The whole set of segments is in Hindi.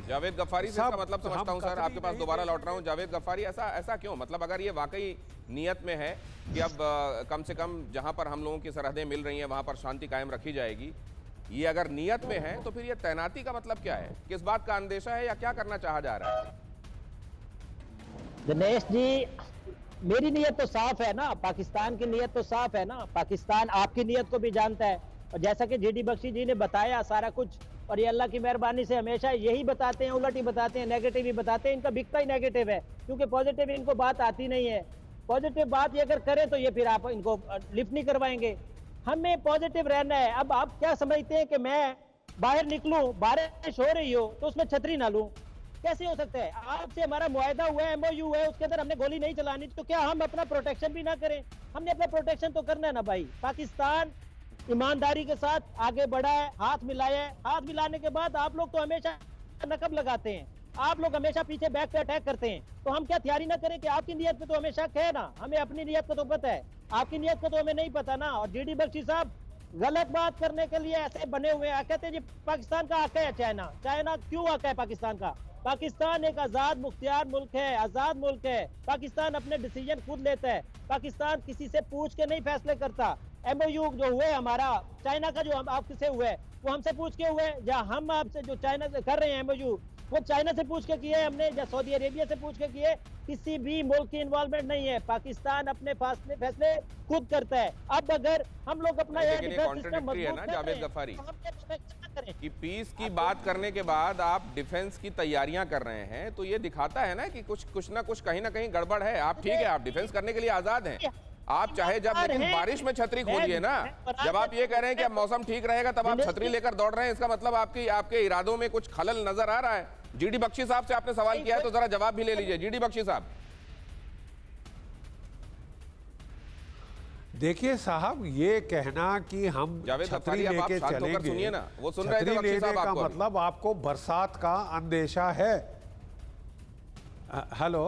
जावेद गफ्फारी से इसका मतलब समझता हूँ सर आपके पास दोबारा लौट रहा हूँ। जावेद गफ्फारी ऐसा ऐसा क्यों? मतलब अगर ये वाकई नियत में है कि अब आ, कम से कम जहाँ पर हम लोगों की सरहदें मिल रही हैं वहाँ पर शांति कायम रखी जाएगी। ये अगर नियत में है तो फिर ये तैनाती का मतलब क्या है? किस बात का अंदेशा है या क्या करना चाहा जा रहा है? दिनेश जी मेरी नीयत तो साफ़ है ना। पाकिस्तान की नीयत तो साफ़ है ना। पाकिस्तान आपकी नीयत को भी जानता है। और जैसा कि जेडी बख्शी जी ने बताया सारा कुछ और ये अल्लाह की मेहरबानी से हमेशा यही बताते हैं, उलट ही बताते हैं नेगेटिव ही बताते हैं। इनका बिकता ही नेगेटिव है, क्योंकि पॉजिटिव इनको बात आती नहीं है। पॉजिटिव बात ये अगर करें तो ये फिर आप इनको लिफ्ट नहीं करवाएँगे। हमें पॉजिटिव रहना है। अब आप क्या समझते हैं कि मैं बाहर निकलूं, बारिश हो रही हो तो उसमें छतरी ना लूँ? कैसे हो सकता है? आपसे हमारा मुआदा हुआ है एमओयू है, उसके अंदर हमने गोली नहीं चलानी तो क्या हम अपना प्रोटेक्शन भी ना करें? हमने अपना प्रोटेक्शन तो करना है ना भाई। पाकिस्तान ईमानदारी के साथ आगे बढ़ा है हाथ मिलाया है हाथ मिलाने के बाद आप लोग तो हमेशा नकब लगाते हैं। आप लोग हमेशा पीछे बैक पे अटैक करते हैं। तो हम क्या तैयारी ना करें कि आपकी नीयत पे तो हमें शक है ना? हमें अपनी नीयत का तो पता है। आपकी नीयत को तो हमें नहीं पता ना। और डी डी बख्शी साहब, गलत बात करने के लिए ऐसे बने हुए हैं। कहते हैं जी, पाकिस्तान का आका है चाइना? चाइना क्यों आका है पाकिस्तान का? पाकिस्तान एक आज़ाद मुख्तियार मुल्क है, आज़ाद मुल्क है। पाकिस्तान अपने डिसीज़न खुद लेता है। पाकिस्तान किसी से पूछ के नहीं फैसले करता। एमओयू जो हुए हमारा चाइना का जो हम आपसे हुए वो हमसे पूछ के हुए या हम आपसे जो चाइना से कर रहे हैं एमओयू वो चाइना से पूछ के किए हमने या सऊदी अरेबिया से पूछ के किए किसी भी मुल्क की इन्वॉल्वमेंट नहीं है। पाकिस्तान अपने फैसले फैसले खुद करता है। अब अगर हम लोग अपना है गफ्फारी। कि पीस की बात करने के बाद आप डिफेंस की तैयारियाँ कर रहे हैं तो ये दिखाता है ना कि कुछ कुछ ना कुछ कहीं ना कहीं गड़बड़ है। आप ठीक है आप डिफेंस करने के लिए आज़ाद हैं। आप चाहे जब लेकिन बारिश में छतरी खोलिए ना। जब आप ये कह रहे हैं कि मौसम ठीक रहेगा तब आप छतरी लेकर दौड़ रहे हैं इसका मतलब आपकी आपके इरादों में कुछ खलल नज़र आ रहा है। जीडी बख्शी साहब से आपने सवाल किया है तो जरा जवाब भी ले लीजिए। जीडी बख्शी साहब। देखिए साहब ये कहना कि हम छतरी लेके चलेंगे। ना। वो सुन रहे थे लेने का मतलब आपको बरसात का अंदेशा है। हेलो?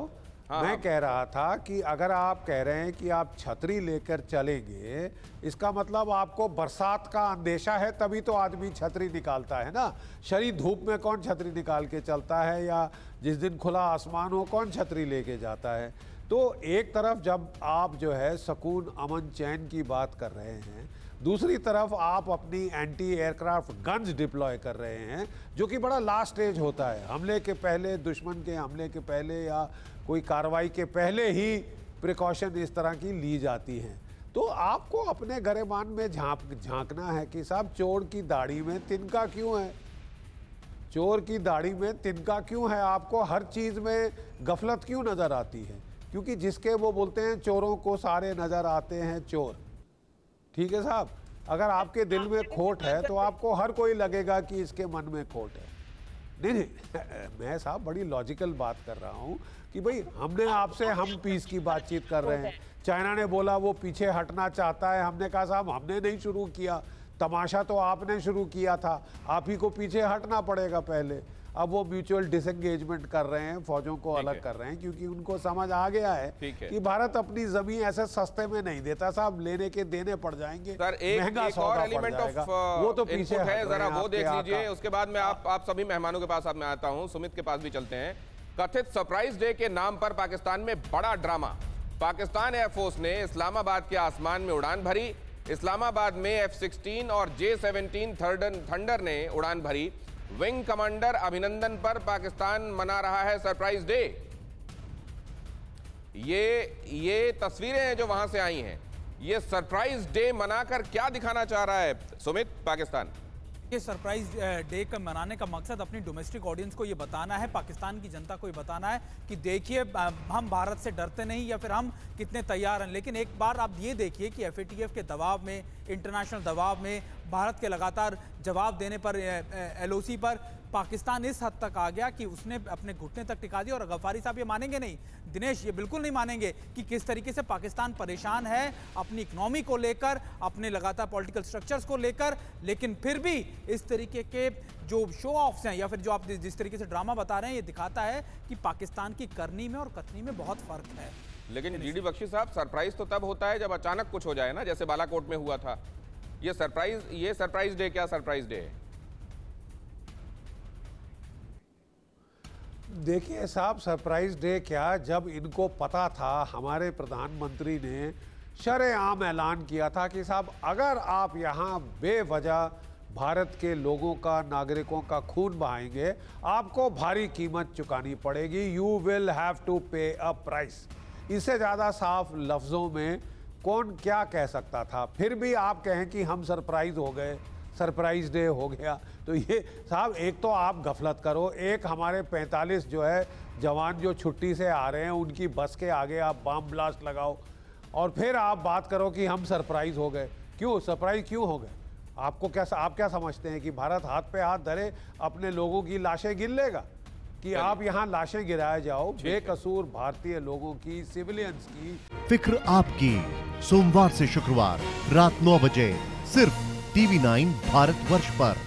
हाँ, मैं हाँ। कह रहा था कि अगर आप कह रहे हैं कि आप छतरी लेकर चलेंगे इसका मतलब आपको बरसात का अंदेशा है तभी तो आदमी छतरी निकालता है ना शरीर धूप में कौन छतरी निकाल के चलता है या जिस दिन खुला आसमान हो कौन छतरी लेके जाता है तो एक तरफ़ जब आप जो है सकून अमन चैन की बात कर रहे हैं दूसरी तरफ़ आप अपनी एंटी एयरक्राफ्ट गन्स डिप्लॉय कर रहे हैं, जो कि बड़ा लास्ट स्टेज होता है। हमले के पहले, दुश्मन के हमले के पहले या कोई कार्रवाई के पहले ही प्रिकॉशन इस तरह की ली जाती हैं। तो आपको अपने गरेबान में झाँक, झांकना है कि साहब, चोर की दाढ़ी में तिनका क्यों है? चोर की दाढ़ी में तिनका क्यों है? आपको हर चीज़ में गफलत क्यों नज़र आती है? क्योंकि जिसके वो बोलते हैं, चोरों को सारे नज़र आते हैं चोर। ठीक है साहब? अगर आपके दिल में खोट है तो आपको हर कोई लगेगा कि इसके मन में खोट है। नहीं नहीं मैं साहब बड़ी लॉजिकल बात कर रहा हूँ कि भाई हमने आपसे हम पीस की बातचीत कर रहे हैं। चाइना ने बोला वो पीछे हटना चाहता है। हमने कहा साहब हमने नहीं शुरू किया। तमाशा तो आपने शुरू किया था। आप ही को पीछे हटना पड़ेगा पहले। अब वो म्यूचुअल डिसंगेजमेंट कर रहे हैं फौजों को अलग कर रहे हैं क्योंकि उनको समझ आ गया है, कि भारत अपनी ज़मीन ऐसे सस्ते में नहीं देता साहब लेने के देने पड़ जाएँगे सर एक, महँगा एक और एलिमेंट ऑफ़ वो तो पीछे है जरा वो देख लीजिए उसके बाद में आप आप सभी मेहमानों के पास मैं आता हूँ सुमित के पास भी चलते हैं। कथित सरप्राइज़ डे के नाम पर पाकिस्तान में बड़ा ड्रामा पाकिस्तान एयरफोर्स ने इस्लामाबाद के आसमान में उड़ान भरी। इस्लामाबाद में एफ़ सिक्सटीन और जे सेवनटीन थंडर ने उड़ान भरी। विंग कमांडर अभिनंदन पर पाकिस्तान मना रहा है सरप्राइज़ डे। ये ये तस्वीरें हैं जो वहाँ से आई हैं। ये सरप्राइज़ डे मनाकर क्या दिखाना चाह रहा है सुमित, पाकिस्तान? ये सरप्राइज़ डे का मनाने का मकसद अपनी डोमेस्टिक ऑडियंस को ये बताना है, पाकिस्तान की जनता को ये बताना है कि देखिए हम भारत से डरते नहीं या फिर हम कितने तैयार हैं। लेकिन एक बार आप ये देखिए कि एफ़ के दबाव में इंटरनेशनल दबाव में, भारत के लगातार जवाब देने पर एलओसी पर पाकिस्तान इस हद तक आ गया कि उसने अपने घुटने तक टिका दिया और गफ्फारी साहब ये मानेंगे नहीं। दिनेश ये बिल्कुल नहीं मानेंगे कि किस तरीके से पाकिस्तान परेशान है अपनी इकनॉमी को लेकर अपने लगातार पॉलिटिकल स्ट्रक्चर्स को लेकर लेकिन फिर भी इस तरीके के जो शो ऑफ्स हैं या फिर जो आप जिस तरीके से ड्रामा बता रहे हैं ये दिखाता है कि पाकिस्तान की करनी में और कथनी में बहुत फ़र्क है। लेकिन जीडी बख्शी साहब सरप्राइज़ तो तब होता है जब अचानक कुछ हो जाए ना जैसे बालाकोट में हुआ था। ये सरप्राइज़ ये सरप्राइज़ डे, क्या सरप्राइज़ डे? है देखिए साहब, सरप्राइज़ डे क्या, जब इनको पता था, हमारे प्रधानमंत्री ने शरेआम ऐलान किया था कि साहब, अगर आप यहाँ बेवजह भारत के लोगों का, नागरिकों का खून बहाएँगे, आपको भारी कीमत चुकानी पड़ेगी। यू विल हैव टू पे अ प्राइस इससे ज़्यादा साफ़ लफ्ज़ों में कौन क्या कह सकता था? फिर भी आप कहें कि हम सरप्राइज़ हो गए, सरप्राइज़ डे हो गया। तो ये साहब, एक तो आप गफलत करो। एक हमारे 45 जो है, जवान जो छुट्टी से आ रहे हैं, उनकी बस के आगे आप बम ब्लास्ट लगाओ। और फिर आप बात करो कि हम सरप्राइज़ हो गए। क्यों? सरप्राइज़ क्यों हो गए? आपको क्या आप क्या समझते हैं कि भारत हाथ पे हाथ धरे, अपने लोगों की लाशें गिन लेगा? कि आप यहाँ लाशें गिराए जाओ बेकसूर भारतीय लोगों की सिविलियंस की। फ़िक्र आपकी। सोमवार से शुक्रवार रात नौ बजे सिर्फ़ टीवी नाइन भारत वर्ष पर।